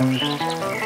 Música